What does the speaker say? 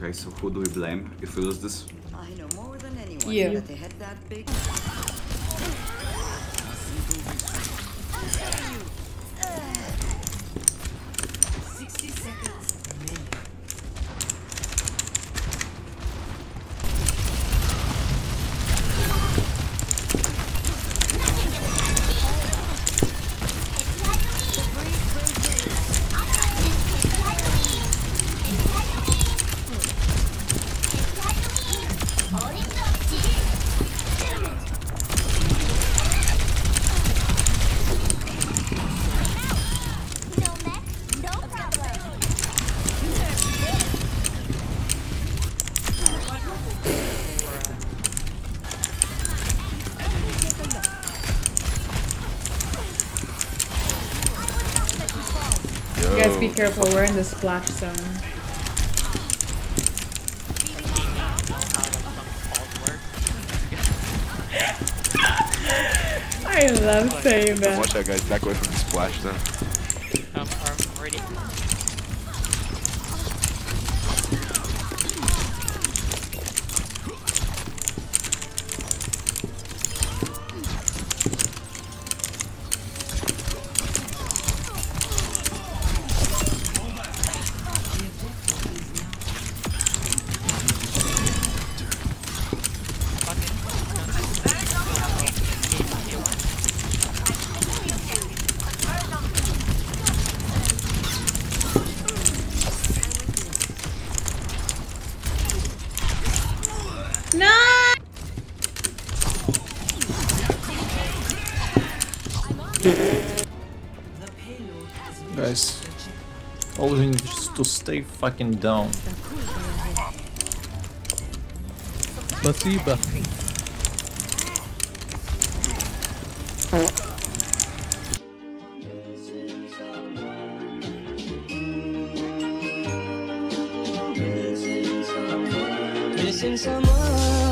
Okay, so who do we blame if we lose this? I know more than anyone You. that they had that big. You guys be careful, we're in the splash zone. I love saying that. Watch out, guys. Back away from the splash zone. Um, I'm Guys, all we need is to stay fucking down. Basiba. Missing someone